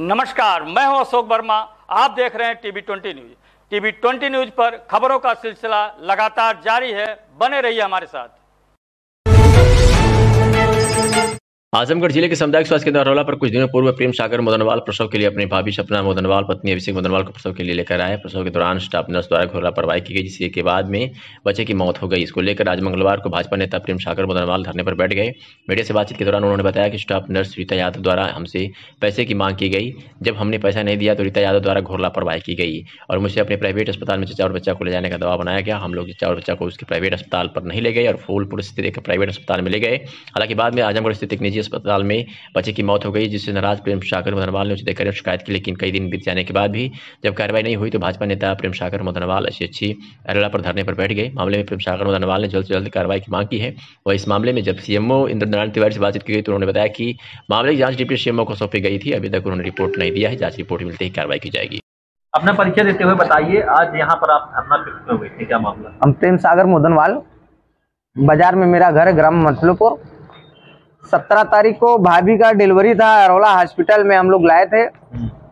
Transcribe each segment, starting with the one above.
नमस्कार, मैं हूँ अशोक वर्मा। आप देख रहे हैं TV twenty news. TV twenty news पर खबरों का सिलसिला लगातार जारी है, बने रहिए हमारे साथ। आजमगढ़ ज़िले के सामुदायिक स्वास्थ्य केंद्र अरौला पर कुछ दिनों पूर्व प्रेम सागर मोदनवाल प्रसव के लिए अपनी भाभी सपना मोदनवाल, पत्नी अभिषेक मोदनवाल को प्रसव के लिए लेकर आए। प्रसव के दौरान स्टाफ नर्स द्वारा घोर लापरवाही की गई जिसके बाद में बच्चे की मौत हो गई। इसको लेकर आज मंगलवार को भाजपा नेता प्रेम सागर मोदनवाल धरने पर बैठ गए। मीडिया से बातचीत के दौरान उन्होंने बताया कि स्टाफ नर्स रीता यादव द्वारा हमसे पैसे की मांग की गई। जब हमने पैसा नहीं दिया तो रीता यादव द्वारा घोर लापरवाही की गई और मुझे अपने प्राइवेट अस्पताल में चचा और बच्चा को ले जाने का दबाव बनाया गया। हम लोग चचा बच्चा को उसके प्राइवेट अस्पताल पर नहीं ले गए और फूलपुर स्थित एक प्राइवेट अस्पताल में ले गए। हालाँकि बाद में आजमगढ़ स्थित एक निजी अस्पताल में बच्चे की मौत हो गई जिससे नाराज़ प्रेम सागर मोदनवाल ने उचित अधिकारी शिकायत की लेकिन कई दिन बीत जाने के बाद भी जब कार्रवाई नहीं हुई तो भाजपा नेता प्रेम सागर मोदनवाल अच्छी अच्छी अरेला पर धरने पर बैठ गए। मामले में प्रेम सागर मोदनवाल ने जल्द से जल्द कार्रवाई की मांग की है वह इस मामले में जब सीएमओ इंद्र नारायण तिवारी से बातचीत की गई तो उन्होंने बताया कि मामले की जाँच डिप्टी सीएमओ को सौंपी गई थी। अभी तक उन्होंने रिपोर्ट नहीं दिया है। जाँच रिपोर्ट मिलते ही कार्रवाई की जाएगी। अपना परिचय देते हुए बताइए आज यहाँ पर आप धरना पे हुए थे क्या मामला? हम प्रेम सागर मोदनवाल बाज़ार में मेरा घर है ग्राम मतलूपुर। सत्रह तारीख को भाभी का डिलीवरी था अरोला हॉस्पिटल में हम लोग लाए थे।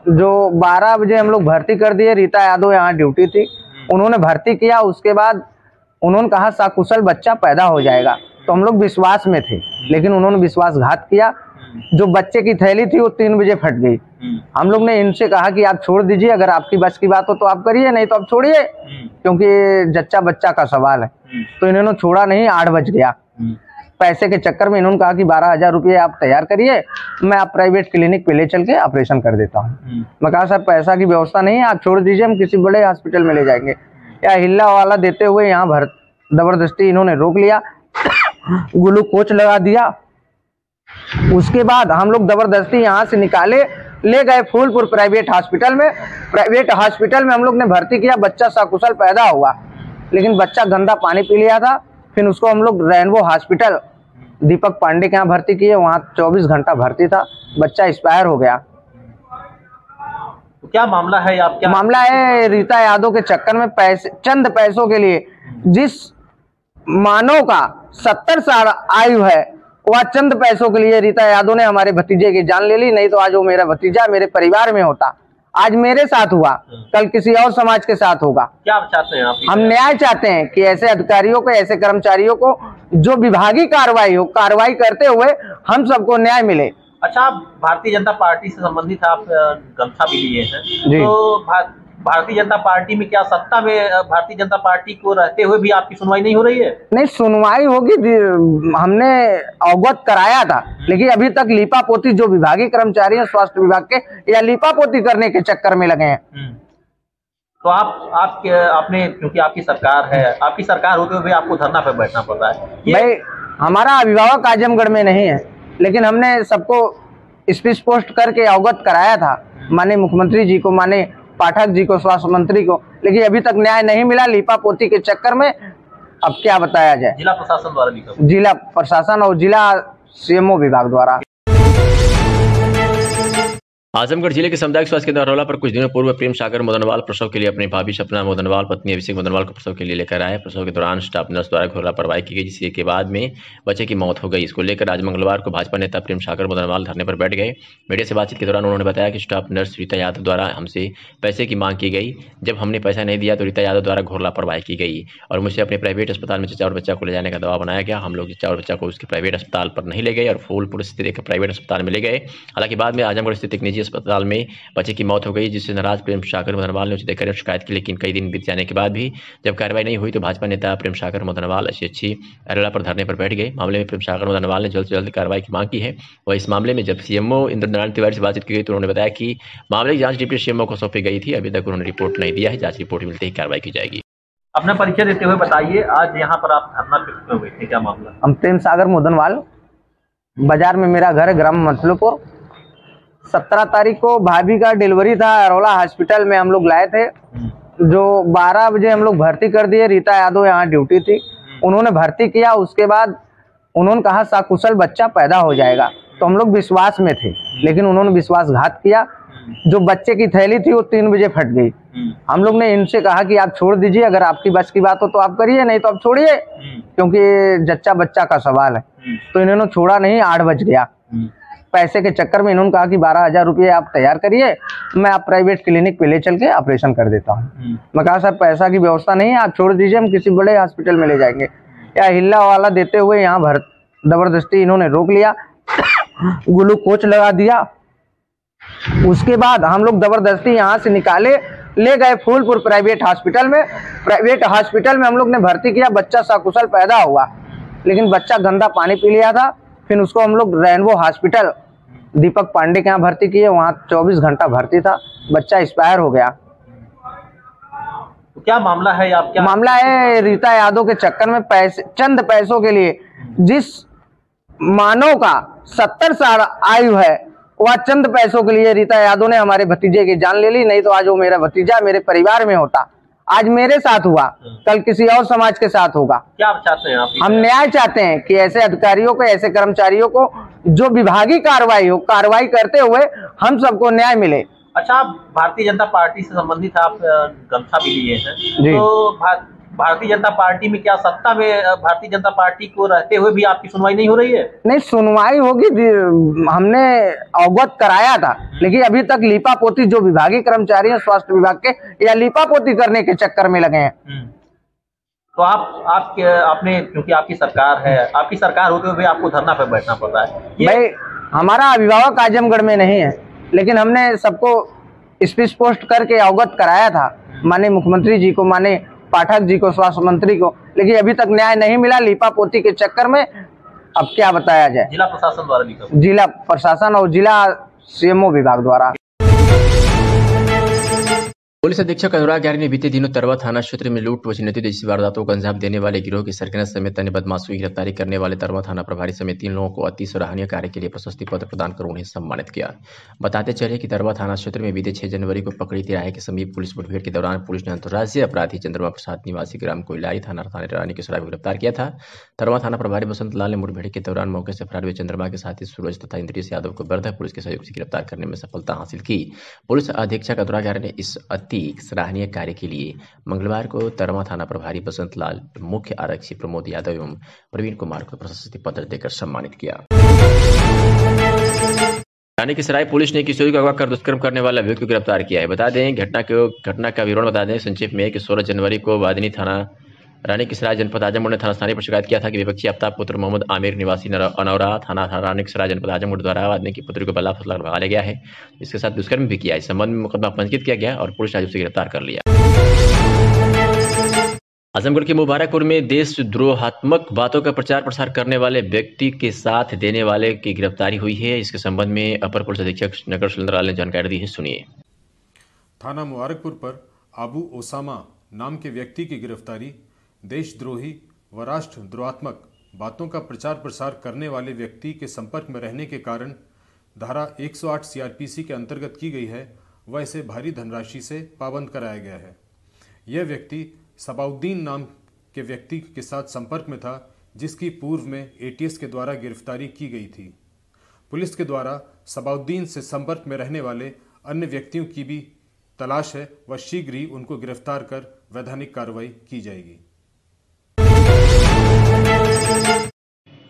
जो बारह बजे हम लोग भर्ती कर दिए, रीता यादव यहाँ ड्यूटी थी। उन्होंने भर्ती किया, उसके बाद उन्होंने कहा, साकुशल बच्चा पैदा हो जाएगा। तो हम लोग विश्वास में थे, लेकिन उन्होंने विश्वासघात किया। जो बच्चे की थैली थी, वो तीन बजे फट गई। हम लोग ने इनसे कहा कि आप छोड़ दीजिए, अगर आपकी बस की बात हो तो आप करिए, नहीं तो आप छोड़िए। क्योंकि जच्चा बच्चा का सवाल है। तो इन्होंने छोड़ा नहीं, आठ बज गया। पैसे के चक्कर में इन्होंने कहा कि बारह हज़ार रुपये आप तैयार करिए मैं आप प्राइवेट क्लिनिक पे ले चल के ऑपरेशन कर देता हूँ। मैं कहा सर पैसा की व्यवस्था नहीं है आप छोड़ दीजिए हम किसी बड़े हॉस्पिटल में ले जाएँगे। या हिल्ला वाला देते हुए यहाँ भर ज़बरदस्ती इन्होंने रोक लिया ग्लूकोच लगा दिया। उसके बाद हम लोग ज़बरदस्ती यहाँ से निकाले ले गए फूलपुर प्राइवेट हॉस्पिटल में। प्राइवेट हॉस्पिटल में हम लोग ने भर्ती किया बच्चा सकुशल पैदा हुआ। लेकिन बच्चा गंदा पानी पी लिया था। फिर उसको हम लोग रेनबो हॉस्पिटल दीपक पांडे के यहाँ भर्ती किए वहाँ 24 घंटा भर्ती था बच्चा एक्सपायर हो गया। तो क्या मामला है आप क्या मामला है रीता यादव के चक्कर में पैसे चंद पैसों के लिए जिस मानव का सत्तर साल आयु है वह चंद पैसों के लिए रीता यादव ने हमारे भतीजे की जान ले ली नहीं तो आज वो मेरा भतीजा मेरे परिवार में होता। आज मेरे साथ हुआ कल किसी और समाज के साथ होगा। क्या चाहते हैं आप हम न्याय चाहते हैं कि ऐसे अधिकारियों को ऐसे कर्मचारियों को जो विभागीय कार्रवाई हो कार्रवाई करते हुए हम सबको न्याय मिले। अच्छा आप भारतीय जनता पार्टी से संबंधित आप गंथा गमछा भी लिए हैं। जी। तो भारतीय जनता पार्टी में क्या सत्ता में भारतीय जनता पार्टी को रहते हुए भी आपकी सुनवाई नहीं हो रही है? नहीं सुनवाई होगी हमने अवगत कराया था लेकिन अभी तक लीपा पोती जो विभागीय कर्मचारी हैं स्वास्थ्य विभाग के या लीपा पोती करने के चक्कर में लगे हैं। तो आप आप आपने क्योंकि आपकी सरकार है आपकी सरकार होते हुए आपको धरना पे बैठना पड़ रहा है। भाई हमारा अभिभावक आजमगढ़ में नहीं है लेकिन हमने सबको स्पीच पोस्ट करके अवगत कराया था माने मुख्यमंत्री जी को माने पाठक जी को स्वास्थ्य मंत्री को लेकिन अभी तक न्याय नहीं मिला लिपा पोती के चक्कर में। अब क्या बताया जाए? जिला प्रशासन द्वारा जिला प्रशासन और जिला सीएमओ विभाग द्वारा। आजमगढ़ ज़िले के सामुदायिक स्वास्थ्य केंद्र अरौला पर कुछ दिनों पूर्व प्रेम सागर मोदनवाल प्रसव के लिए अपनी भाभी सपना मोदनवाल, पत्नी अभिषेक मोदनवाल को प्रसव के लिए लेकर आए। प्रसव के दौरान स्टाफ नर्स द्वारा घोर लापरवाही की गई, जिसके बाद में बच्चे की मौत हो गई। इसको लेकर आज मंगलवार को भाजपा नेता प्रेम सागर मोदनवाल धरने पर बैठ गए। मीडिया से बातचीत के दौरान उन्होंने बताया कि स्टाफ नर्स रीता यादव द्वारा हमसे पैसे की मांग की गई। जब हमने पैसा नहीं दिया तो रीता यादव द्वारा घोर लापरवाही की गई और मुझे अपने प्राइवेट अस्पताल में चचा और बच्चा को ले जाने का दबाव बनाया गया। हम लोग चचा और बच्चा को उसके प्राइवेट अस्पताल पर नहीं ले गए और फूलपुर स्थित एक प्राइवेट अस्पताल में ले गए। हालाँकि बाद में आजमगढ़ स्थित एक निजी अस्पताल में बच्चे की मौत हो गई जिससे नाराज़ प्रेम सागर मोदनवाल ने उचित अधिकारी शिकायत की लेकिन कई दिन बीत जाने के बाद भी जब कार्रवाई नहीं हुई तो भाजपा नेता प्रेम सागर मोदनवाल अच्छी अच्छी अरेला पर धरने पर बैठ गए। मामले में प्रेम सागर मोदनवाल ने जल्द से जल्द कार्रवाई की मांग की है। वह इस मामले में जब सीएमओ इंद्र नारायण तिवारी से बातचीत की गई तो उन्होंने बताया कि मामले की जाँच डिप्टी सीएमओ को सौंपी गई थी। अभी तक उन्होंने रिपोर्ट नहीं दिया है। जाँच रिपोर्ट मिलते ही कार्रवाई की जाएगी। अपना परिचय देते हुए बताइए आज यहाँ पर आप धरना पे क्यों हुए थे क्या मामला? हम प्रेम सागर मोदनवाल बाज़ार में मेरा घर है ग्राम मतलूपुर सत्रह तारीख को भाभी का डिलीवरी था अरोला हॉस्पिटल में हम लोग लाए थे। जो बारह बजे हम लोग भर्ती कर दिए रीता यादव यहाँ ड्यूटी थी। उन्होंने भर्ती किया उसके बाद उन्होंने कहा साकुशल बच्चा पैदा हो जाएगा। तो हम लोग विश्वास में थे लेकिन उन्होंने विश्वासघात किया। जो बच्चे की थैली थी वो तीन बजे फट गई। हम लोग ने इनसे कहा कि आप छोड़ दीजिए अगर आपकी बस की बात हो तो आप करिए नहीं तो आप छोड़िए। क्योंकि जच्चा बच्चा का सवाल है। तो इन्होंने छोड़ा नहीं आठ बज गया। पैसे के चक्कर में इन्होंने कहा कि बारह हज़ार रुपये आप तैयार करिए मैं आप प्राइवेट क्लिनिक पे ले चल के ऑपरेशन कर देता हूँ। हम्म, मैं कहा सर पैसा की व्यवस्था नहीं है आप छोड़ दीजिए हम किसी बड़े हॉस्पिटल में ले जाएँगे। या हिल्ला वाला देते हुए यहाँ भर ज़बरदस्ती इन्होंने रोक लिया ग्लूकोच लगा दिया। उसके बाद हम लोग ज़बरदस्ती यहाँ से निकाले ले गए फूलपुर प्राइवेट हॉस्पिटल में। प्राइवेट हॉस्पिटल में हम लोग ने भर्ती किया बच्चा सकुशल पैदा हुआ। लेकिन बच्चा गंदा पानी पी लिया था फिर उसको हम लोग रेनबो हॉस्पिटल दीपक पांडे के यहाँ भर्ती किए वहाँ 24 घंटा भर्ती था बच्चा एक्सपायर हो गया। तो क्या मामला है आप क्या मामला है रीता यादव के चक्कर में पैसे चंद पैसों के लिए जिस मानव का सत्तर साल आयु है वह चंद पैसों के लिए रीता यादव ने हमारे भतीजे की जान ले ली नहीं तो आज वो मेरा भतीजा मेरे परिवार में होता। आज मेरे साथ हुआ कल किसी और समाज के साथ होगा। क्या आप चाहते हैं आप? हम न्याय चाहते हैं कि ऐसे अधिकारियों को ऐसे कर्मचारियों को जो विभागीय कार्रवाई हो कार्रवाई करते हुए हम सबको न्याय मिले। अच्छा आप भारतीय जनता पार्टी से संबंधित आप गमछा भी लिए हैं। तो भारतीय जनता पार्टी में क्या सत्ता में भारतीय जनता पार्टी को रहते हुए भी आपकी सुनवाई नहीं हो रही है? नहीं सुनवाई होगी हमने अवगत कराया था। लेकिन अभी तक लीपा पोती जो विभागीय कर्मचारी हैं स्वास्थ्य विभाग के या लीपा पोती करने के चक्कर में लगे हैं। तो आप आपके आपने क्योंकि आपकी सरकार है आपकी सरकार होते हुए आपको धरना पे बैठना पड़ता है। भाई हमारा अभिभावक आजमगढ़ में नहीं है लेकिन हमने सबको स्पीच पोस्ट करके अवगत कराया था माने मुख्यमंत्री जी को माने पाठक जी को स्वास्थ्य मंत्री को लेकिन अभी तक न्याय नहीं मिला लिपा पोती के चक्कर में अब क्या बताया जाए। जिला प्रशासन द्वारा जिला प्रशासन और जिला सीएमओ विभाग द्वारा। पुलिस अधीक्षक अनुराग ग्यारी ने बीते दिनों तरवा थाना क्षेत्र में लूट व छिनती जैसी वारदातों को अंजाम देने वाले गिरोह की सरगना समेत अन्य बदमाशों की गिरफ्तारी करने वाले तरवा थाना प्रभारी समेत तीन लोगों को अति सराहनीय कार्य के लिए प्रशस्ति पत्र प्रदान कर उन्हें सम्मानित किया। बताते चले कि तरवा थाना क्षेत्र में बीते छह जनवरी को पकड़ी तिराहे के समीप पुलिस मुठभेड़ के दौरान पुलिस ने अंतर्राज्यीय अपराधी चंद्रमा प्रसाद निवासी ग्राम कोयलाई थाना थाने रानी के शराब गिरफ़्तार किया था। तरवा थाना प्रभारी बसंत लाल ने मुठभेड़ के दौरान मौके से फरार हुए चंद्रमा के साथी सूरज तथा इंद्रेश यादव को बर्धा पुलिस के सहयोग से गिरफ़्तार करने में सफलता हासिल की। पुलिस अधीक्षक अनुराग ग्यारी ने इस अति सराहनीय कार्य के लिए मंगलवार को तरमा थाना प्रभारी बसंत लाल मुख्य आरक्षी प्रमोद यादव एवं प्रवीण कुमार को प्रशस्ति पत्र देकर सम्मानित किया। रानी की सराय पुलिस ने किशोरी को अगवा कर दुष्कर्म करने वाला व्यक्ति को गिरफ़्तार किया है। बता दें, घटना को घटना का विवरण बता दें। संक्षिप्त में कि सोलह जनवरी को वादिनी थाना रानी की सराय जनपद आजमगढ़ ने थाना स्थानीय पर शिकायत किया था कि विपक्षी आफ्ताब पुत्र मोहम्मद आमिर निवासी अनौरा थाना थाना रानी की सराय जनपद आजमगढ़ द्वारा वादिनी की पुत्री को बला फसला भगा लिया गया है। इसके साथ दुष्कर्म भी किया इस संबंध में मुकदमा पंजीकृत किया गया और पुलिस आज उसे गिरफ़्तार कर लिया। आजमगढ़ के मुबारकपुर में देशद्रोहात्मक बातों का प्रचार प्रसार करने वाले व्यक्ति के साथ देने वाले की गिरफ्तारी हुई है। इसके संबंध में अपर पुलिस अधीक्षक नगर सुरेंद्र ने जानकारी दी है। सुनिए। थाना मुबारकपुर पर आबू ओसामा नाम के व्यक्ति की गिरफ्तारी देशद्रोही व राष्ट्र द्रोहात्मक बातों का प्रचार प्रसार करने वाले व्यक्ति के संपर्क में रहने के कारण धारा 108 सीआरपीसी के अंतर्गत की गई है व इसे भारी धनराशि से पाबंद कराया गया है। यह व्यक्ति सबाउद्दीन नाम के व्यक्ति के साथ संपर्क में था, जिसकी पूर्व में एटीएस के द्वारा गिरफ्तारी की गई थी। पुलिस के द्वारा सबाउद्दीन से संपर्क में रहने वाले अन्य व्यक्तियों की भी तलाश है व शीघ्र ही उनको गिरफ़्तार कर वैधानिक कार्रवाई की जाएगी।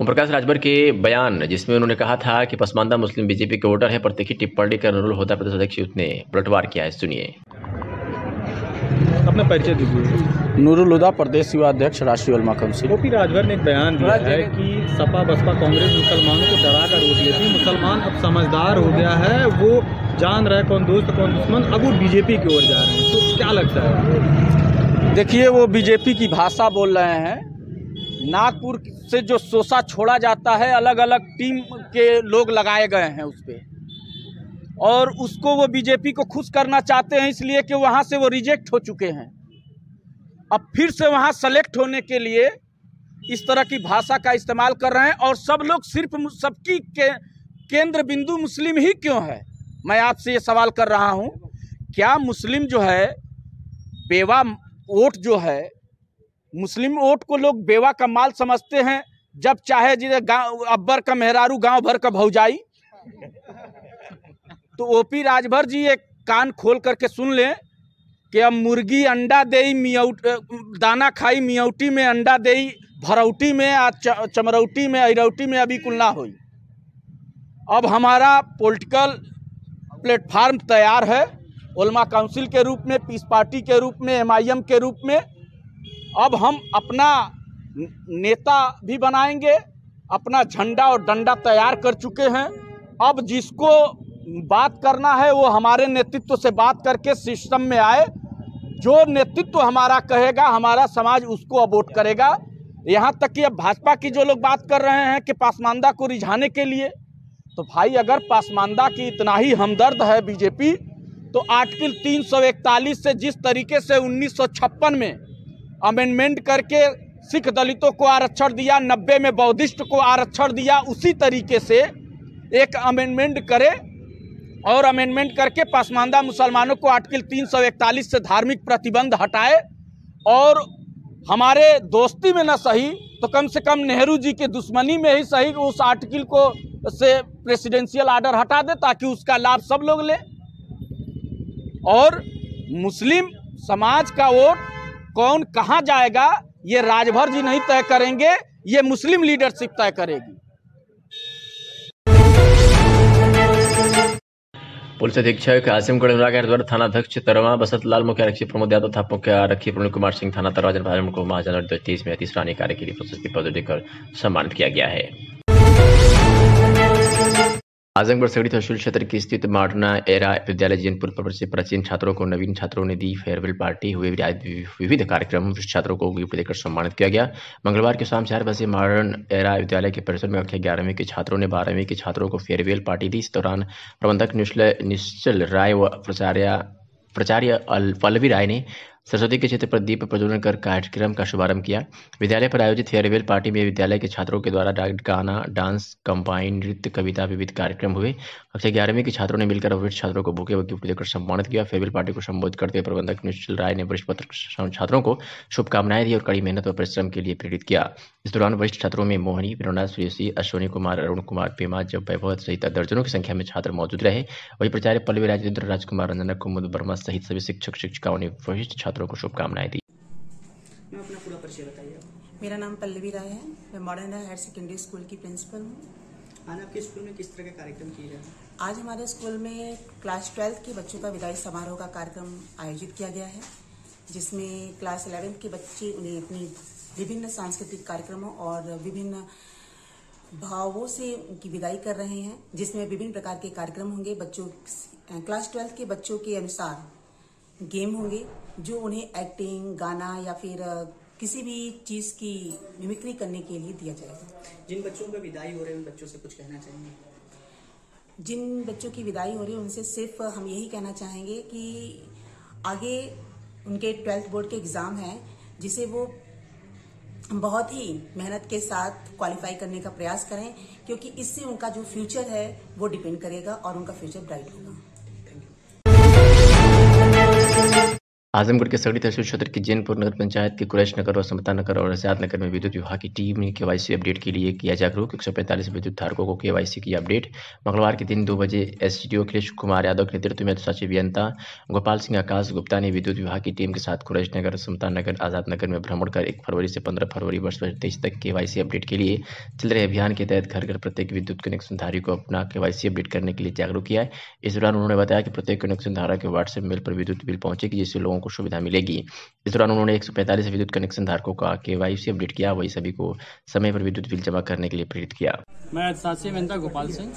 ओम प्रकाश राजभर के बयान जिसमें उन्होंने कहा था कि पसमानदा मुस्लिम बीजेपी के वोटर है पर तीखी टिप्पणी कर नूरुल होदा प्रदेश अध्यक्ष ने पलटवार किया है। सुनिए। अपना परिचय दीजिए। नूरुल हुदा प्रदेश युवा अध्यक्ष राष्ट्रीय उलमा काउंसिल ओपी राजभर ने एक बयान दिया है कि सपा बसपा कांग्रेस मुसलमानों को डरा कर वोट लेती है। मुसलमान अब समझदार हो गया है वो जान रहा है कौन दोस्त कौन दुश्मन अब वो बीजेपी की ओर जा रहे हैं। तो क्या लगता है? देखिए वो बीजेपी की भाषा बोल रहे हैं। नागपुर से जो सोसा छोड़ा जाता है अलग अलग टीम के लोग लगाए गए हैं उस पर और उसको वो बीजेपी को खुश करना चाहते हैं, इसलिए कि वहाँ से वो रिजेक्ट हो चुके हैं। अब फिर से वहाँ सेलेक्ट होने के लिए इस तरह की भाषा का इस्तेमाल कर रहे हैं, और सब लोग सिर्फ़ सबकी के, केंद्र बिंदु मुस्लिम ही क्यों है? मैं आपसे ये सवाल कर रहा हूँ, क्या मुस्लिम जो है, बेवा वोट जो है मुस्लिम वोट को लोग बेवा का माल समझते हैं, जब चाहे जिसे गाँव अब्बर का मेहरारू गाँव भर का भौजाई। तो ओपी राजभर जी एक कान खोल करके सुन लें कि अब मुर्गी अंडा देई मियाउट दाना खाई मियाउटी में, अंडा देई भरौटी में, आ चमरौटी में अरौटी में अभी कुल ना होई। अब हमारा पॉलिटिकल प्लेटफार्म तैयार है उलमा काउंसिल के रूप में, पीस पार्टी के रूप में एमआईएम के रूप में अब हम अपना नेता भी बनाएँगे, अपना झंडा और डंडा तैयार कर चुके हैं। अब जिसको बात करना है, वो हमारे नेतृत्व से बात करके सिस्टम में आए। जो नेतृत्व हमारा कहेगा, हमारा समाज उसको अबोट करेगा। यहाँ तक कि अब भाजपा की जो लोग बात कर रहे हैं कि पासमानदा को रिझाने के लिए तो भाई अगर पासमानदा की इतना ही हमदर्द है बीजेपी तो आर्टिकल 341 से जिस तरीके से 1956 में अमेंडमेंट करके सिख दलितों को आरक्षण दिया, नब्बे में बौद्धिस्ट को आरक्षण दिया, उसी तरीके से एक अमेंडमेंट करे और अमेंडमेंट करके पासमानदा मुसलमानों को आर्टिकल 341 से धार्मिक प्रतिबंध हटाए और हमारे दोस्ती में न सही तो कम से कम नेहरू जी के दुश्मनी में ही सही उस आर्टिकल को से प्रेसिडेंशियल आर्डर हटा दे ताकि उसका लाभ सब लोग लें। और मुस्लिम समाज का वोट कौन कहाँ जाएगा, ये राजभर जी नहीं तय करेंगे, ये मुस्लिम लीडरशिप तय करेगी। पुलिस अधीक्षक आसिमगढ़ द्वारा थाना अध्यक्ष तरवा बसंत लाल, मुख्य आरक्षी प्रमोद यादव था मुख्य आरक्षी प्रवीण कुमार सिंह, थाना तरवा जनपद को महाजन दो तेईस में तीसरा कार्य के लिए प्रशस्ति पद देकर सम्मानित किया गया है। आजमगढ़ सगड़ी तहसील क्षेत्र की स्थित माडना एरा विद्यालय जैनपुर पर से प्राचीन छात्रों को नवीन छात्रों ने दी फेयरवेल पार्टी। हुए विविध कार्यक्रम छात्रों को गिफ्ट देकर सम्मानित किया गया। मंगलवार की शाम चार बजे मॉडर्न एरा विद्यालय के परिसर में कक्षा ग्यारहवीं के छात्रों ने बारहवीं के छात्रों को फेयरवेल पार्टी दी। इस दौरान प्रबंधक निश्चल राय व प्राचार्य प्राचार्य पल्लवी राय ने सरस्वती के क्षेत्र पर दीप प्रज्वलन कर कार्यक्रम का शुभारंभ किया। विद्यालय पर आयोजित फेयरवेल पार्टी में विद्यालय के छात्रों के द्वारा गाना, डांस, कंबाइन, नृत्य, कविता विविध कार्यक्रम हुए। कक्षा ग्यारहवीं के छात्रों ने मिलकर वरिष्ठ छात्रों को भूखे व गिफ्ट देकर सम्मानित किया। फेयरवेल पार्टी को संबोधित करते हुए प्रबंधक निश्चल राय ने वरिष्ठ पत्र छात्रों को शुभकामनाएँ दी और कड़ी मेहनत व परिश्रम के लिए प्रेरित किया। इस दौरान वरिष्ठ छात्रों में मोहनी, प्रेरणा सुरेशी अश्विनी कुमार, अरुण कुमार, पेमा, जब वैभव सहित दर्जनों की संख्या में छात्र मौजूद रहे। वही प्राचार्य पल्लवी, राजेंद्र राजकुमार रंजना कुमुद वर्मा सहित सभी शिक्षक शिक्षिकाओं ने वरिष्ठ छात्रों को शुभकामनाएँ दी। मैम अपना पूरा परिचय बताइए। मेरा नाम पल्लवी राय है। मैं मॉडर्न हायर सेकेंडरी स्कूल की प्रिंसिपल हूँ। आज आपके स्कूल में किस तरह के कार्यक्रम किए गए? हैं? आज हमारे स्कूल में क्लास ट्वेल्थ के बच्चों का विदाई समारोह का कार्यक्रम आयोजित किया गया है जिसमें क्लास इलेवेंथ के बच्चे उन्हें अपनी विभिन्न सांस्कृतिक कार्यक्रमों और विभिन्न भावों से उनकी विदाई कर रहे हैं जिसमें विभिन्न प्रकार के कार्यक्रम होंगे। बच्चों क्लास ट्वेल्थ के बच्चों के अनुसार गेम होंगे जो उन्हें एक्टिंग गाना या फिर किसी भी चीज़ की मिमिक्री करने के लिए दिया जाएगा। जिन बच्चों का विदाई हो रहे हैं उन बच्चों से कुछ कहना चाहेंगे? जिन बच्चों की विदाई हो रही है उनसे सिर्फ़ हम यही कहना चाहेंगे कि आगे उनके ट्वेल्थ बोर्ड के एग्ज़ाम हैं जिसे वो बहुत ही मेहनत के साथ क्वालिफाई करने का प्रयास करें क्योंकि इससे उनका जो फ्यूचर है वो डिपेंड करेगा और उनका फ्यूचर ब्राइट होगा। आजमगढ़ के सगड़ी तहसील क्षेत्र की जैनपुर नगर पंचायत के कुरैश नगर और समता नगर और आज़ाद नगर में विद्युत विभाग की टीम ने केवाईसी अपडेट के लिए किया जागरूक। एक सौ पैंतालीस विद्युत धारकों को केवाईसी की अपडेट। मंगलवार के दिन दो बजे एसडीओ अखिलेश कुमार यादव के नेतृत्व में सचिव अभियंता गोपाल सिंह आकाश गुप्ता ने विद्युत विभाग की टीम के साथ कुरैश नगर, समता नगर, आज़ाद नगर में भ्रमण कर एक फरवरी से पंद्रह फरवरी वर्ष तेईस तक केवाईसी अपडेट के लिए चल रहे अभियान के तहत घर घर प्रत्येक विद्युत कनेक्शन धारी को अपना केवाईसी अपडेट करने के लिए जागरूक किया है। इस दौरान उन्होंने बताया कि प्रत्येक कनेक्शन धारा के व्हाट्सएप मेल पर विद्युत बिल पहुंचेगी, जिससे लोगों को सुविधा मिलेगी। इस दौरान उन्होंने एक सौ पैंतालीस विद्युत कनेक्शन धारकों का केवाईसी अपडेट किया। वही सभी को समय पर विद्युत बिल जमा करने के लिए प्रेरित किया। मैं शासी अभियंता गोपाल सिंह।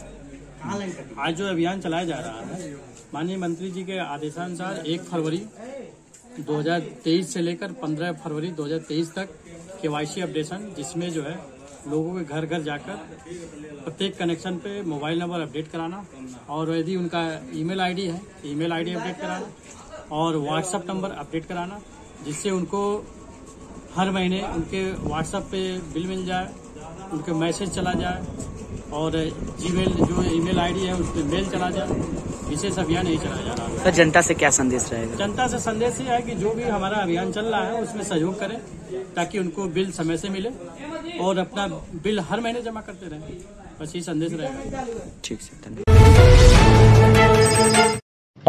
आज जो अभियान चलाया जा रहा है, माननीय मंत्री जी के आदेशानुसार एक फरवरी 2023 से लेकर 15 फरवरी 2023 तक केवाईसी अपडेशन, जिसमें जो है लोगों के घर घर जाकर प्रत्येक कनेक्शन पे मोबाइल नंबर अपडेट कराना और यदि उनका ईमेल आईडी है, ईमेल आईडी अपडेट कराना। और व्हाट्सएप नंबर अपडेट कराना जिससे उनको हर महीने उनके व्हाट्सएप पे बिल मिल जाए उनके मैसेज चला जाए और जीमेल जो ईमेल आईडी है उस पर मेल चला जाए। विशेष अभियान यही चलाया जा रहा है। सर जनता से क्या संदेश रहेगा? जनता से संदेश ये है कि जो भी हमारा अभियान चल रहा है उसमें सहयोग करें ताकि उनको बिल समय से मिले और अपना बिल हर महीने जमा करते रहें। बस ये संदेश रहेगा। ठीक सर धन्यवाद।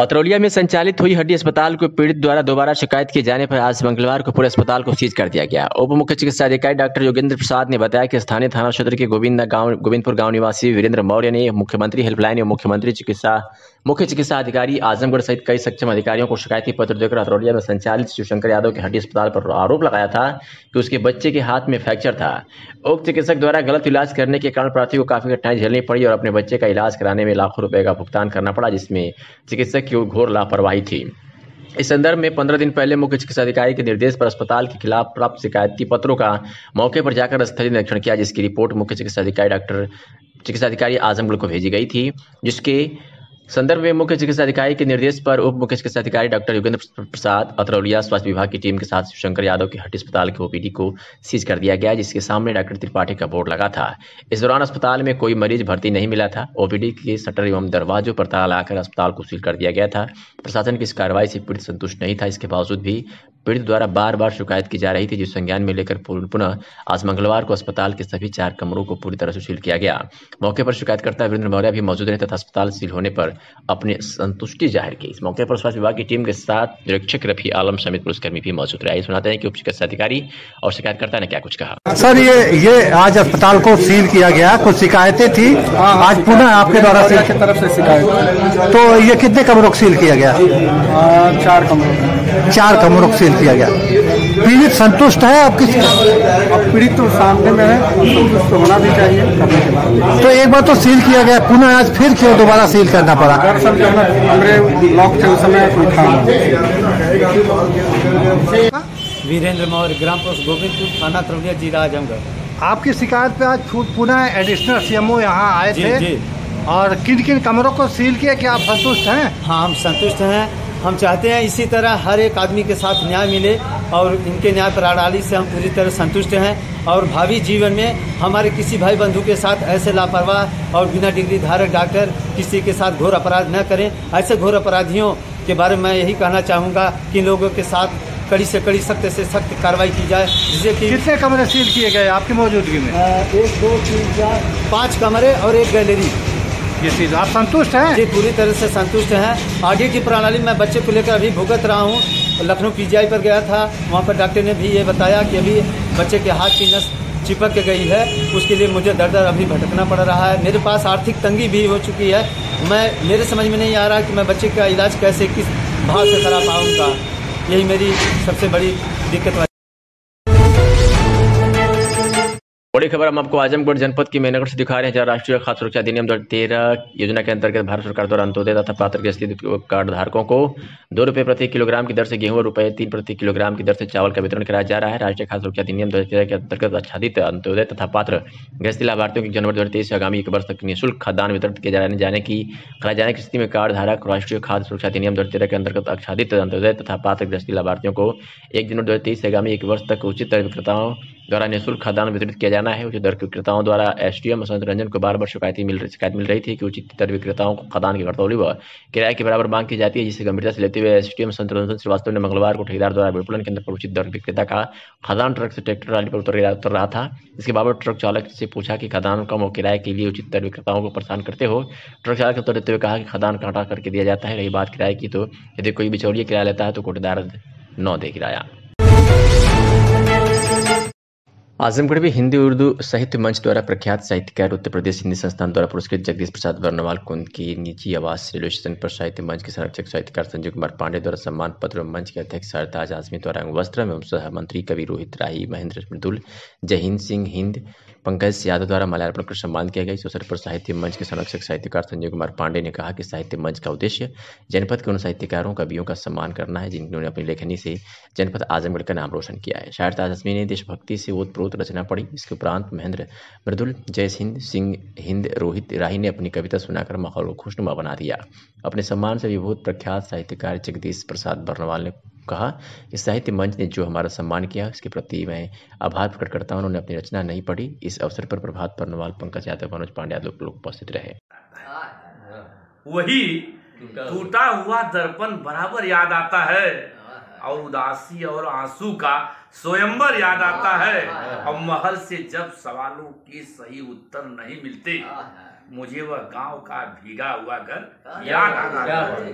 अतरौलिया में संचालित हुई हड्डी अस्पताल को पीड़ित द्वारा दोबारा शिकायत किए जाने पर आज मंगलवार को पूरे अस्पताल को सीज कर दिया गया। उप मुख्य चिकित्सा अधिकारी डॉक्टर योगेंद्र प्रसाद ने बताया कि स्थानीय थाना क्षेत्र के गोविंद गाँव, गोविंदपुर गाँव निवासी वीरेंद्र मौर्य ने मुख्यमंत्री हेल्पलाइन एवं मुख्यमंत्री चिकित्सा, मुख्य चिकित्सा अधिकारी आजमगढ़ सहित कई सक्षम अधिकारियों को शिकायती पत्र देकर अतरौलिया में संचालित शिवशंकर यादव के हड्डी अस्पताल पर आरोप लगाया था कि उसके बच्चे के हाथ में फ्रैक्चर था। उक्त चिकित्सक द्वारा गलत इलाज करने के कारण प्रार्थी को काफ़ी कठिनाई झेलनी पड़ी और अपने बच्चे का इलाज कराने में लाखों रुपए का भुगतान करना पड़ा, जिसमें चिकित्सक की घोर लापरवाही थी। इस संदर्भ में पंद्रह दिन पहले मुख्य चिकित्सा अधिकारी के निर्देश पर अस्पताल के खिलाफ प्राप्त शिकायती पत्रों का मौके पर जाकर स्थलीय निरीक्षण किया, जिसकी रिपोर्ट मुख्य चिकित्सा अधिकारी डॉक्टर चिकित्सा अधिकारी आजमगढ़ को भेजी गई थी, जिसके संदर्भ में मुख्य चिकित्सा अधिकारी के निर्देश पर उप मुख्य चिकित्सा अधिकारी डॉक्टर योगेंद्र प्रसाद अतरौलिया स्वास्थ्य विभाग की टीम के साथ शिवशंकर यादव के हट अस्पताल के ओपीडी को सीज कर दिया गया, जिसके सामने डॉक्टर त्रिपाठी का बोर्ड लगा था। इस दौरान अस्पताल में कोई मरीज़ भर्ती नहीं मिला था। ओपीडी के शटर एवं दरवाजों पर ताला लगाकर अस्पताल को सील कर दिया गया था। प्रशासन की इस कार्रवाई से पीड़ित संतुष्ट नहीं था। इसके बावजूद भी पीड़ित द्वारा बार बार शिकायत की जा रही थी जिस संज्ञान में लेकर पुनः आज मंगलवार को अस्पताल के सभी चार कमरों को पूरी तरह से सील किया गया। मौके पर शिकायतकर्ता वीरेंद्र मौर्य भी मौजूद रहे तथा अस्पताल सील होने पर अपनी संतुष्टि ज़ाहिर की। इस मौके पर स्वास्थ्य विभाग की टीम के साथ निरीक्षक रफी आलम समेत पुलिसकर्मी भी मौजूद रहे। सुनाते हैं कि उप चिकित्सा अधिकारी और शिकायतकर्ता ने क्या कुछ कहा। सर ये ये आज अस्पताल को सील किया गया। कुछ शिकायतें थी। आज पुनः आपके द्वारा तरफ़ से शिकायत। तो ये कितने कमरों को सील किया गया? चार कमरों चार कमरों को सील किया गया। पीड़ित संतुष्ट है आपकी अब पीड़ित तो सामने में है संतुष्ट तो होना भी चाहिए तो एक बार तो सील किया गया पुनः आज फिर क्यों दोबारा सील करना पड़ा? दरअसल जो है कमरे लॉक थे उस समय कोई था वीरेंद्र मौर्य ग्राम पोस्ट गोविंदपुर थाना तरौलिया जिला आजमगढ़। आपकी शिकायत पे आज पुनः एडिशनल सीएमओ यहाँ आए जी, थे। जी। और किन किन कमरों को सील किया? क्या आप संतुष्ट हैं? हाँ हम संतुष्ट हैं। हम चाहते हैं इसी तरह हर एक आदमी के साथ न्याय मिले और इनके न्याय प्रणाली से हम पूरी तरह संतुष्ट हैं और भावी जीवन में हमारे किसी भाई बंधु के साथ ऐसे लापरवाह और बिना डिग्री धारक डॉक्टर किसी के साथ घोर अपराध न करें। ऐसे घोर अपराधियों के बारे में मैं यही कहना चाहूँगा कि इन लोगों के साथ कड़ी से कड़ी सख्त से सख्त कार्रवाई की जाए जिससे कि कितने कमरे सील किए गए आपकी मौजूदगी में? एक दो तीन चार पाँच कमरे और एक गैलरी। ये सील आप संतुष्ट हैं? जी, पूरी तरह से संतुष्ट हैं। आगे की प्रणाली मैं बच्चे को लेकर अभी भुगत रहा हूँ। लखनऊ पीजीआई पर गया था। वहाँ पर डॉक्टर ने भी ये बताया कि अभी बच्चे के हाथ की नस चिपक गई है। उसके लिए मुझे दर दर अभी भटकना पड़ रहा है। मेरे पास आर्थिक तंगी भी हो चुकी है। मैं, मेरे समझ में नहीं आ रहा कि मैं बच्चे का इलाज कैसे, किस भाव से करा पाऊँगा। यही मेरी सबसे बड़ी दिक्कत बड़ी खबर हम आपको आजमगढ़ जनपद की मेहनगर से दिखा रहे हैं, जहाँ राष्ट्रीय खाद्य सुरक्षा अधिनियम दो तेरह योजना के अंतर्गत भारत सरकार द्वारा अंत्योदय तथा पात्र के स्थित कार्ड धारकों को दो रुपये प्रति किलोग्राम की दर से गेहूँ और रुपये तीन प्रति किलोग्राम की दर से चावल का वितरण कराया जा रहा है। राष्ट्रीय खाद्य सुरक्षा अधिनियम दो के अंतर्गत आच्छादित अंत्योदय तथा पात्र गृहस्थी लाभार्थियों की जनवरी दो हज़ार तेईस से आगामी एक वर्ष तक निःशुल्क खाद्यान्न वितरित किए जाने जाने की, कराए जाने की स्थिति में कार्ड धारक राष्ट्रीय खाद्य सुरक्षा अधिनियम दो के अंतर्गत आच्छादित अंत्योदय तथा पात्र गृहस्थी लाभार्थियों को एक जनवरी दो से आगामी एक वर्ष तक उचित विक्रेताओं द्वारा निःशुल्क खाद्यान्न वितरित किया जाना है। उचित दर विक्रेताओं द्वारा एसडीएम वसंत रंजन को बार बार शिकायती मिल शिकायत मिल रही थी कि उचित दर विक्रेताओं को खाद्यान्न की घटतौली व किराए के बराबर मांग की जाती है, जिसे गंभीरता से लेते हुए एसडीएम वसंत रंजन श्रीवास्तव ने मंगलवार को ठेकेदार द्वारा विपणन केंद्र पर उचित दर विक्रेता का खाद्यान्न ट्रक से ट्रैक्टर ट्राली पर उतर उतर रहा था। इसके बाबत ट्रक चालक से पूछा कि खाद्यान्न कम और किराए के लिए उचित दर विक्रेताओं को परेशान करते हो? ट्रक चालक ने उत्तर देते हुए कहा कि खाद्यान्न काटा करके दिया जाता है। रही बात किराए की तो यदि कोई बिचौलिया किराया लेता है तो कोटेदार न दे किराया। आजमगढ़ में हिंदी उर्दू साहित्य मंच द्वारा प्रख्यात साहित्यकार, उत्तर प्रदेश हिंदी संस्थान द्वारा पुरस्कृत जगदीश प्रसाद वर्णवाल को उनकी निजी आवास रेलवे स्टेशन पर साहित्य मंच के संरक्षक, साहित्यकार संजय कुमार पांडे द्वारा सम्मान पत्र मंच के अध्यक्ष सरताज आजमी द्वारा वस्त्र एवं सह मंत्री कवि रोहित राही महेंद्र मृदुल जहीन सिंह हिंद पंकज यादव द्वारा माल्यार्पण कर सम्मान किया गया। इस अवसर पर साहित्य मंच के संरक्षक साहित्यकार संजय कुमार पांडे ने कहा कि साहित्य मंच का उद्देश्य जनपद के उन साहित्यकारों, कवियों का सम्मान करना है, जिन्होंने अपनी लेखनी से जनपद आजमगढ़ का नाम रोशन किया है। शायर ताज हसमी ने देशभक्ति से ओतप्रोत रचना पढ़ी। इसके उपरांत महेंद्र मृदुल, जय हिंद सिंह, हिंद, रोहित राही ने अपनी कविता सुनाकर माहौल को खुशनुमा बना दिया। अपने सम्मान से विभूत प्रख्यात साहित्यकार जगदीश प्रसाद बर्नवाल ने कहा। कि साहित्य मंच ने जो हमारा सम्मान किया, इसके प्रति मैं आभार प्रकट करता हूँ। उन्होंने अपनी रचना नहीं पढ़ी। इस अवसर पर प्रभात बर्नवाल पंकज यादव, मनोज पांडे आदि लोग उपस्थित रहे। वही टूटा हुआ दर्पण बराबर याद आता है और उदासी और आँसू का स्वयंवर याद आता है। और महल से जब सवालों के सही उत्तर नहीं मिलते मुझे वह गाँव का भीगा हुआ घर याद आ रहा है।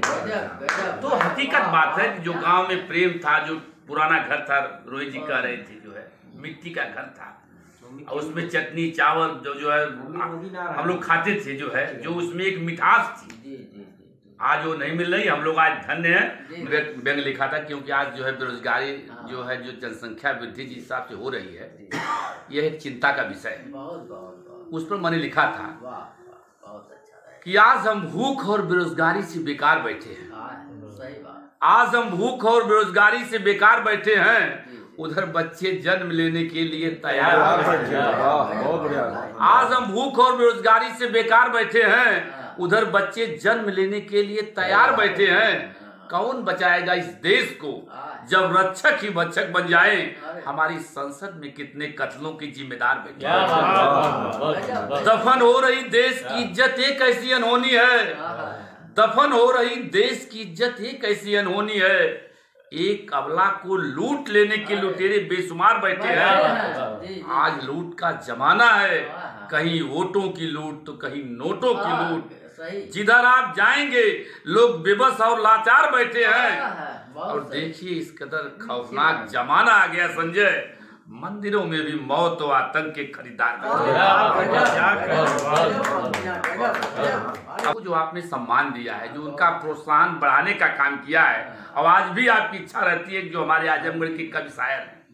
तो हकीकत बात है कि जो गाँव में प्रेम था जो पुराना घर था रोहित जी कह रहे थे जो है मिट्टी का घर था। और उसमें चटनी चावल जो जो है हम लोग खाते थे जो है जो। उसमें एक मिठास थी। आज वो नहीं मिल रही हम लोग आज धन्य है। व्यंग लिखा था क्योंकि आज जो है बेरोजगारी जो है जो जनसंख्या वृद्धि जिस हिसाब से हो रही है यह एक चिंता का विषय है। उस पर मैंने लिखा था कि आज हम भूख और बेरोजगारी से बेकार बैठे हैं। आज हम भूख और बेरोजगारी से बेकार बैठे हैं। उधर बच्चे जन्म लेने के लिए तैयार आज हम भूख और बेरोजगारी से बेकार बैठे हैं। उधर बच्चे जन्म लेने के लिए तैयार बैठे हैं। कौन बचाएगा इस देश को जब रक्षक ही भक्षक बन जाए? हमारी संसद में कितने कत्लों की जिम्मेदार बैठे दफन हो रही देश की इज़्ज़त एक ऐसी अनहोनी है। दफन हो रही देश की इज़्ज़त एक ऐसी अनहोनी है। एक अबला को लूट लेने के लुटेरे बेशुमार बैठे हैं। आज लूट का जमाना है। कहीं वोटों की लूट तो कहीं नोटों की लूट। जिधर आप जाएँगे लोग बेबस और लाचार बैठे हैं। और देखिए इस कदर खौफनाक जमाना आ गया संजय। मंदिरों में भी मौत और आतंक के खरीदार जो आपने सम्मान दिया है जो उनका प्रोत्साहन बढ़ाने का काम किया है और आज भी आपकी इच्छा रहती है जो हमारे आजमगढ़ के कवि शायर हैं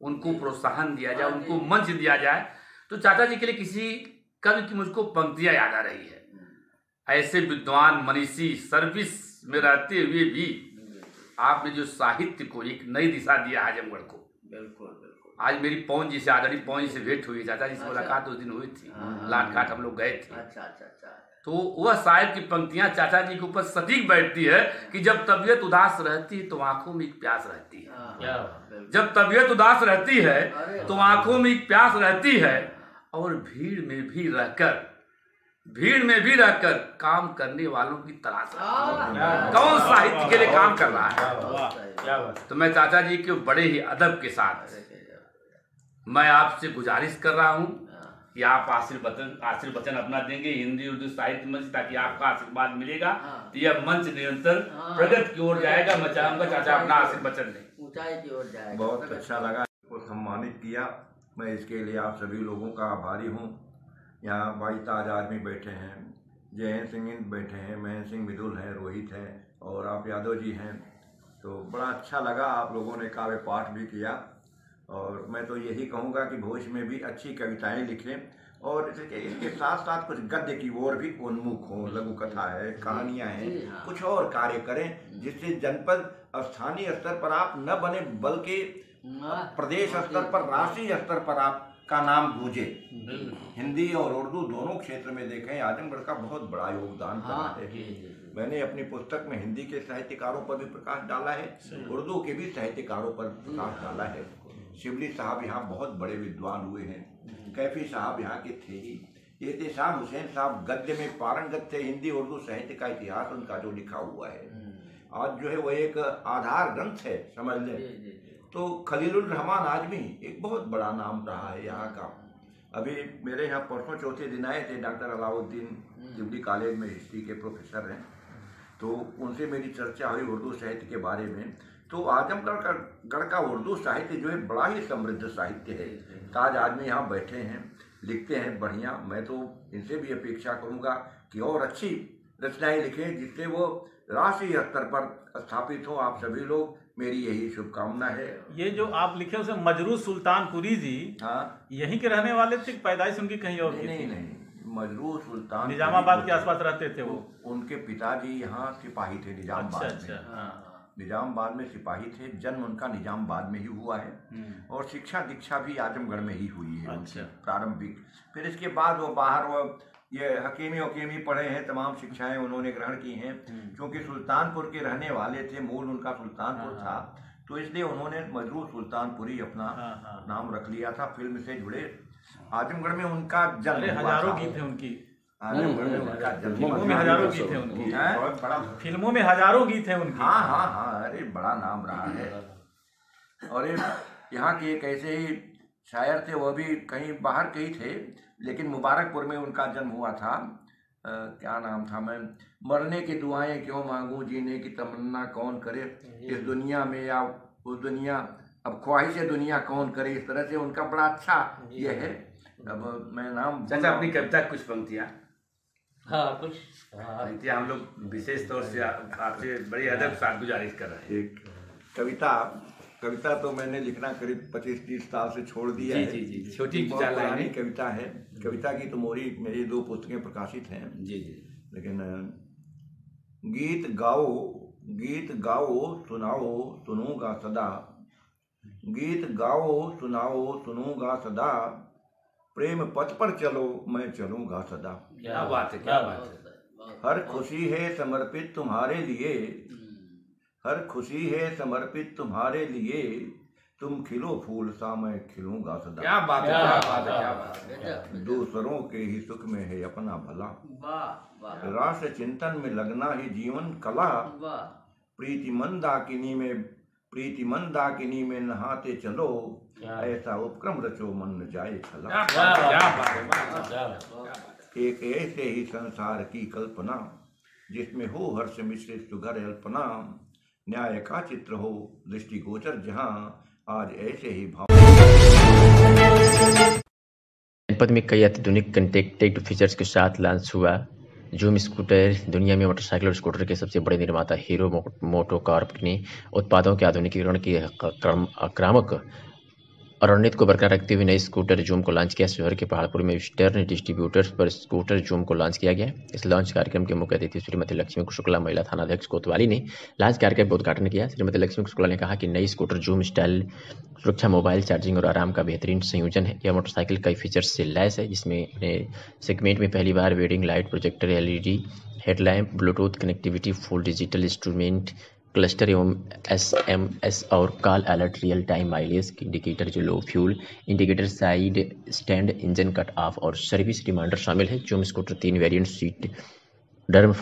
उनको प्रोत्साहन दिया जाए उनको मंच दिया जाए। तो चाचा जी के लिए किसी कवि की मुझको पंक्तियाँ याद आ रही है। ऐसे विद्वान मनीषी सर्विस में रहते हुए भी आपने जो साहित्य को एक नई दिशा दिया आजमगढ़ को। बिल्कुल बिल्कुल। आज मेरी पवन जी से आदरणीय पवन जी से भेंट हुई चाचा जी से मुलाकात उस दिन हुई थी। लाट घाट हम लोग गए थे। अच्छा अच्छा अच्छा। तो वह साहिब की पंक्तियाँ चाचा जी के ऊपर सटीक बैठती है कि जब तबीयत उदास रहती है तो आँखों में एक प्यास रहती है। जब तबीयत उदास रहती है तो आँखों में एक प्यास रहती है और भीड़ में भी रहकर भीड़ में भी रहकर काम करने वालों की तलाश कौन साहित्य के लिए काम कर रहा है? तो मैं चाचा जी के बड़े ही अदब के साथ मैं आपसे गुजारिश कर रहा हूँ कि आप आशीर्वचन आशीर्वचन अपना देंगे हिंदी उर्दू साहित्य मंच ताकि आपका आशीर्वाद मिलेगा। तो यह मंच निरंतर प्रगति की ओर जाएगा। मैं चाहूँगा चाचा अपना आशीर्वचन दें। ऊंचाई की ओर जाएगा। बहुत अच्छा लगा। को सम्मानित किया। मैं इसके लिए आप सभी लोगों का आभारी हूँ। यहाँ भाई ताज आदमी बैठे हैं जयंत सिंह बैठे हैं महेंद्र सिंह मिदुल हैं रोहित हैं और आप यादव जी हैं। तो बड़ा अच्छा लगा आप लोगों ने काव्य पाठ भी किया और मैं तो यही कहूँगा कि भविष्य में भी अच्छी कविताएँ लिखें और इसके इसके साथ साथ कुछ गद्य की ओर भी उन्मुख हों लघु कथा है कहानियाँ हैं कुछ और कार्य करें जिससे जनपद स्थानीय स्तर पर आप न बने बल्कि प्रदेश स्तर पर राष्ट्रीय स्तर पर आप का नाम गूंजे। हिंदी और उर्दू दोनों क्षेत्र में देखें आजमगढ़ का बहुत बड़ा योगदान रहा है। मैंने अपनी पुस्तक में हिंदी के साहित्यकारों पर भी प्रकाश डाला है उर्दू के भी साहित्यकारों पर प्रकाश डाला है। शिवली साहब यहाँ बहुत बड़े विद्वान हुए हैं। कैफी साहब यहाँ के थे ही। एहतेशाम हुसैन साहब गद्य में पारंगत थे हिंदी उर्दू साहित्य का इतिहास उनका जो लिखा हुआ है। आज जो है वो एक आधार ग्रंथ है समझ लें। तो खलीलुर रहमान आजमी एक बहुत बड़ा नाम रहा है यहाँ का। अभी मेरे यहाँ परसों चौथे दिन आए थे डॉक्टर अलाउद्दीन दिल्ली कॉलेज में हिस्ट्री के प्रोफेसर हैं। तो उनसे मेरी चर्चा हुई उर्दू साहित्य के बारे में। तो आजमगढ़ का गढ़ का उर्दू साहित्य जो है बड़ा ही समृद्ध साहित्य है। ताज आदमी यहाँ बैठे हैं लिखते हैं बढ़िया। मैं तो इनसे भी अपेक्षा करूँगा कि और अच्छी रचनाएँ लिखें जिससे वो राष्ट्रीय स्तर पर स्थापित हो। आप सभी लोग मेरी यही शुभकामना है। ये जो आप लिखे उसे मजरू सुल्तानपुरी जी हाँ। यहीं के रहने वाले थे पैदाइश उनकी कहीं और की नहीं नहीं मजरू सुल्तान निजामाबाद के आसपास रहते थे वो। उनके पिताजी यहाँ सिपाही थे निजामाबाद अच्छा, में। अच्छा, हाँ। निजामाबाद में सिपाही थे। जन्म उनका निजामाबाद में ही हुआ है। और शिक्षा दीक्षा भी आजमगढ़ में ही हुई है उनकी प्रारंभिक। फिर इसके बाद वो बाहर वो ये हकीमी वकीमी पढ़े हैं तमाम शिक्षाएँ उन्होंने ग्रहण की हैं। क्योंकि सुल्तानपुर के रहने वाले थे मूल उनका सुल्तानपुर था। तो इसलिए उन्होंने मजरू सुल्तानपुरी अपना नाम रख लिया था फ़िल्म से जुड़े। आजमगढ़ में उनका जन्म हज़ारों था। गीत है उनकी। फ़िल्मों में हज़ारों गीत है उनकी। हैं? फ़िल्मों में हज़ारों गीत है उनकी। हाँ हाँ हाँ अरे बड़ा नाम रहा है। और यहाँ के एक ऐसे ही शायर थे वह भी कहीं बाहर के ही थे। लेकिन मुबारकपुर में उनका जन्म हुआ था। अ, क्या नाम था? मैं मरने की दुआएँ क्यों मांगूं? जीने की तमन्ना कौन करे? इस दुनिया में या उस दुनिया अब ख्वाहिश दुनिया कौन करे? इस तरह से उनका बड़ा अच्छा ये है। अब मैं नाम चाचा अपनी कविता कुछ पंक्तियाँ? हाँ कुछ। पंक्तियाँ हम लोग विशेष तौर से आप- आपसे बड़ी अदब साथ गुजारिश कर रहे हैं। एक कविता कविता तो मैंने लिखना करीब पच्चीस तीस साल से छोड़ दिया जी, है। जी, जी, छोटी। पुरानी कविता है। कविता की तो मोरी मेरी दो पुस्तकें प्रकाशित हैं। जी जी। लेकिन गीत गाओ गीत गाओ सुनाओ सुनूँगा सदा। गीत गाओ सुनाओ सुनूँगा सदा। प्रेम पथ पर चलो मैं चलूँगा सदा। क्या बात है क्या बात है। हर खुशी है समर्पित तुम्हारे लिए। हर खुशी है समर्पित तुम्हारे लिए। तुम खिलो फूल सा मैं खिलूँगा सदा। क्या बात है क्या बात है क्या बात है। दूसरों के ही सुख में है अपना भला। वाह वाह। राष्ट्र चिंतन में लगना ही जीवन कला। वाह। प्रीति मंदाकिनी में प्रीति मंदाकिनी में नहाते चलो। ऐसा उपक्रम रचो मन न जाए खला क्या बात है क्या बात है। क्या बात है। एक ऐसे ही संसार की कल्पना जिसमें हो हर्ष मिश्रित सुघर अल्पना। न्याय का चित्र हो दृष्टिगोचर, जहाँ आज ऐसे ही भाव जनपद में कई अत्याधुनिक कंटेक्ट फीचर्स के साथ लॉन्च हुआ। जूम स्कूटर दुनिया में मोटरसाइकिल और स्कूटर के सबसे बड़े निर्माता हीरो मोटो कार्प ने उत्पादों के आधुनिकीकरण की क्रम- आक्रामक रणनीति को बरकरार रखते हुए नए स्कूटर जूम को लॉन्च किया। शहर के पहाड़पुर में विस्टर्न डिस्ट्रीब्यूटर्स पर स्कूटर जूम को लॉन्च किया गया। इस लॉन्च कार्यक्रम के मुख्य अतिथि श्रीमती लक्ष्मी शुक्ला महिला थाना अध्यक्ष कोतवाली ने लॉन्च कार्यक्रम का उद्घाटन किया। श्रीमती लक्ष्मी शुक्ला ने कहा कि नई स्कूटर जूम स्टाइल, सुरक्षा, मोबाइल चार्जिंग और आराम का बेहतरीन संयोजन है। यह मोटरसाइकिल कई फीचर्स से लैस है, जिसमें सेगमेंट में पहली बार bending light, projector, LED headlamp Bluetooth, connectivity, full digital instrument cluster एवं एस एम एस और call alert real time mileage indicator, जो low fuel indicator, side stand engine cut off और service reminder शामिल है Zoom scooter तीन variant sheet, drum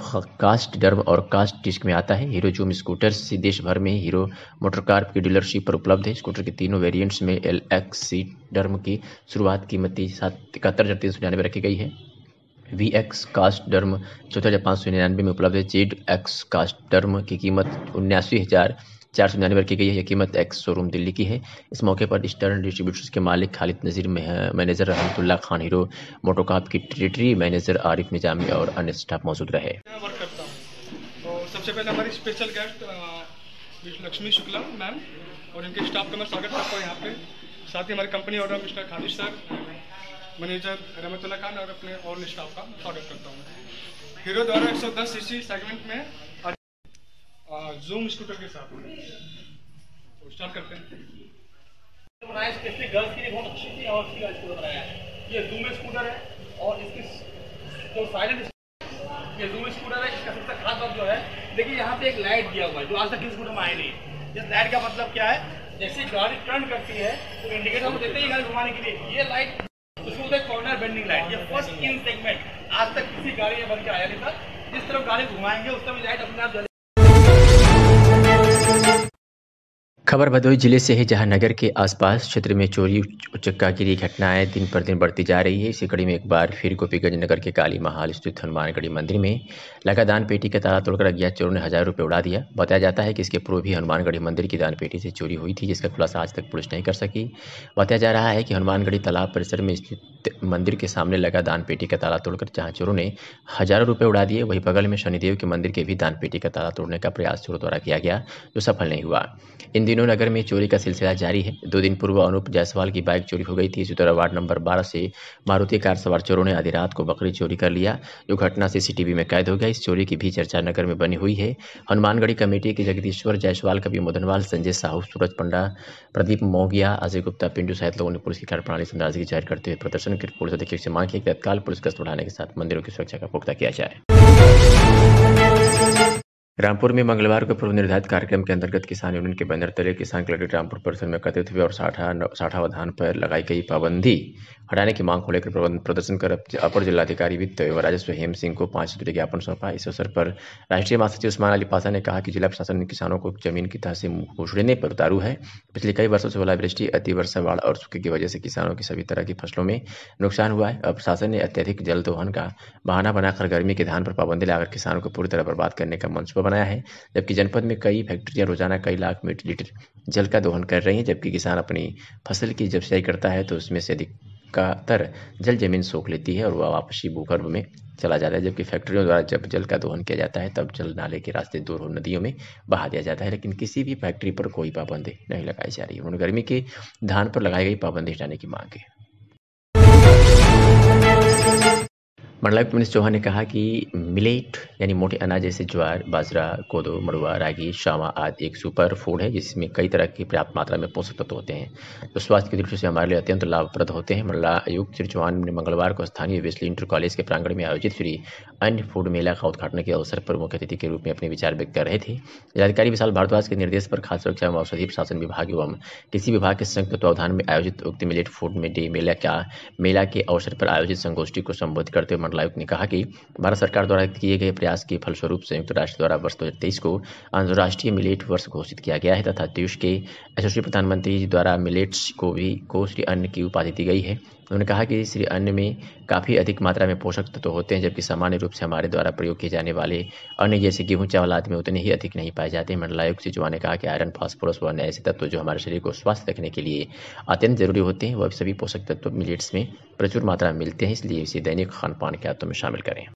cast drum और cast disc में आता है। हीरो जूम स्कूटर से देश भर में हीरो मोटरकार की डीलरशिप पर उपलब्ध है। स्कूटर के तीनों वेरिएंट्स में एल एक्स सी डर्म की शुरुआत कीमत सात, इकहत्तर हज़ार तीन सौ निन्यानवे रखी गई है। वी एक्स कास्ट डर्म चौदह हज़ार पाँच सौ निन्यानवे में उपलब्ध है। जेड एक्स कास्ट डर्म की कीमत उन्यासी हज़ार चार सौ निन्यानवे रखी गई है। यह कीमत एक्स शोरूम दिल्ली की है। इस मौके पर ईस्टर्न डिस्ट्रीब्यूटर्स के मालिक Khalid Nazir manager Rahmatullah Khan, Hero MotoCorp की टेरिटरी मैनेजर आरिफ निजामी और अन्य स्टाफ मौजूद रहे। तो सबसे पहले हमारी special guest Lakshmi Shukla ma'am और इनके स्टाफ का मैं स्वागत करता हूँ यहाँ पे। साथ ही हमारी company order mister Khalid sir manager Rahmatullah Khan और अपने और स्टाफ का स्वागत करता हूँ। हीरो द्वारा 110 सीसी सेगमेंट में जूम स्कूटर के साथ। तो स्टार्ट करते हैं। गर्ल्स के लिए बहुत अच्छी थी और स्कूटर बनाया है। ये जूम स्कूटर है और इसकी जो साइलेंट ये जूम स्कूटर है, इसका सबसे खास बात जो है, देखिए यहाँ पे एक लाइट दिया हुआ है जो आज तक स्कूटर में आई नहीं इस लाइट का मतलब क्या है? जैसे गाड़ी टर्न करती है तो इंडिकेटर हम देते हैं गाड़ी घुमाने के लिए। ये लाइट उसको कॉर्नर बेंडिंग लाइट ये फ़र्स्ट इन सेगमेंट आज तक किसी गाड़ी में बन के आया नहीं था। जिस तरफ़ गाड़ी घुमाएँगे, उस तरफ़ लाइट अपने आप खबर भदोही ज़िले से है जहाँ नगर के आसपास क्षेत्र में चोरी उचक्का की घटनाएँ दिन पर दिन बढ़ती जा रही है। इसी कड़ी में एक बार फिर गोपीगंज नगर के काली महाल स्थित हनुमानगढ़ी मंदिर में लगा दान पेटी का ताला तोड़कर अज्ञात चोरों ने हज़ार रुपये उड़ा दिया। बताया जाता है कि इसके पूर्व भी हनुमानगढ़ी मंदिर की दान पेटी से चोरी हुई थी, जिसका खुलासा आज तक पुलिस नहीं कर सकी। बताया जा रहा है कि हनुमानगढ़ी तालाब परिसर में स्थित मंदिर के सामने लगा दान पेटी का ताला तोड़कर जहाँ चोरों ने हज़ारों रुपये उड़ा दिए, वहीं बगल में शनिदेव के मंदिर के भी दान पेटी का ताला तोड़ने का प्रयास चोरों द्वारा किया गया, जो सफल नहीं हुआ। इन दिनों नगर में चोरी का सिलसिला जारी है। दो दिन पूर्व अनूप जायसवाल की बाइक चोरी हो गई थी। इसी तरह वार्ड नंबर बारह से मारुति कार सवार चोरों ने आधी रात को बकरी चोरी कर लिया, जो घटना सीसीटीवी में कैद हो गया इस चोरी की भी चर्चा नगर में बनी हुई है। हनुमानगढ़ी कमेटी के जगदीश्वर जायसवाल, कवि मदनवाल, संजय साहू, सूरज पंडा, प्रदीप मोगिया, अजय गुप्ता पिंडू सहित लोगों ने पुलिस की कार्यप्रणाली से नाराज़गी ज़ाहिर करते हुए प्रदर्शन कर पुलिस अधीक्षक से मांग की तत्काल पुलिस गश्त बढ़ाने के साथ मंदिरों की सुरक्षा का पुख्ता किया जाए। रामपुर में मंगलवार को पूर्व निर्धारित कार्यक्रम के अंतर्गत किसान यूनियन के बैनर तले किसान कलेक्ट्रेट रामपुर परिसर में एकत्रित हुए और साठा साठा धान पर लगाई गई पाबंदी हटाने की मांग को लेकर प्रदर्शन कर अपर जिलाधिकारी वित्त एवं राजस्व हेम सिंह को पाँच सूत्री ज्ञापन सौंपा। इस अवसर पर राष्ट्रीय महासचिव उस्मान अली पासा ने कहा कि जिला प्रशासन ने किसानों को ज़मीन की तह से पर उतारू है। पिछले कई वर्षों से ओलावृष्टि अतिवर्षा बाढ़ और सूखे की वजह से किसानों की सभी तरह की फ़सलों में नुकसान हुआ है। अब प्रशासन ने अत्यधिक जल दोहन का बहाना बनाकर गर्मी के धान पर पाबंदी लगाकर किसानों को पूरी तरह बर्बाद करने का मंसूबा बनाया है, जबकि जनपद में कई फैक्ट्रियाँ रोज़ाना कई लाख लीटर जल का दोहन कर रही हैं, जबकि किसान अपनी फ़सल की जब सिंचाई करता है तो उसमें से अधिकतर जल ज़मीन सोख लेती है और वह वापसी भूगर्भ में चला जाता है। जबकि फैक्ट्रियों द्वारा जब जल का दोहन किया जाता है, तब जल नाले के रास्ते दूर हो नदियों में बहा दिया जाता है, लेकिन किसी भी फैक्ट्री पर कोई पाबंदी नहीं लगाई जा रही है। उन्होंने गर्मी के धान पर लगाई गई पाबंदी हटाने की मांग की। मंडलायुक्त मनीष चौहान ने कहा कि मिलेट, यानी मोटे अनाज जैसे ज्वार, बाजरा, कोदो, मड़ुआ, रागी, शामा आदि एक सुपर फ़ूड है, जिसमें कई तरह की पर्याप्त मात्रा में पोषक तत्व होते हैं। जो स्वास्थ्य की दृष्टि से हमारे लिए अत्यंत लाभप्रद होते हैं। मंडला आयुक्त श्री चौहान ने मंगलवार को स्थानीय वेस्ली इंटर कॉलेज के प्रांगण में आयोजित श्री अन्य फ़ूड मेला का उद्घाटन के अवसर पर मुख्य अतिथि के रूप में अपने विचार व्यक्त कर रहे थे। जिलाधिकारी विशाल भारद्वाज के निर्देश पर खाद्य सुरक्षा एवं औषधि प्रशासन विभाग एवं कृषि विभाग के संयुक्त तत्वावधान में आयोजित उक्त मिलेट फ़ूड में डे मेला का, मेला के अवसर पर आयोजित संगोष्ठी को संबोधित करते हुए मंडलायुक्त ने कहा कि भारत सरकार द्वारा किए गए प्रयास के फलस्वरूप संयुक्त राष्ट्र द्वारा वर्ष दो हज़ार तेईस को अंतर्राष्ट्रीय मिलेट वर्ष घोषित किया गया है तथा देश के यशस्वी प्रधानमंत्री जी द्वारा मिलेट्स को भी, को श्री अन्न की उपाधि दी गई है। उन्होंने कहा कि श्री अन्न में काफ़ी अधिक मात्रा में पोषक तत्व तो होते हैं, जबकि सामान्य रूप से हमारे द्वारा प्रयोग किए जाने वाले अन्य जैसे गेहूँ, चावल आदि में उतने ही अधिक नहीं पाए जाते मंडलायुक्त श्री चौहान ने कहा कि आयरन, फास्फोरस व अन्य ऐसे तत्व तो जो हमारे शरीर को स्वस्थ रखने के लिए अत्यंत ज़रूरी होते हैं, वह सभी पोषक तत्व तो मिलेट्स में प्रचुर मात्रा में मिलते हैं, इसलिए इसे दैनिक खान पान के आतों में शामिल करें।